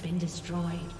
Been destroyed.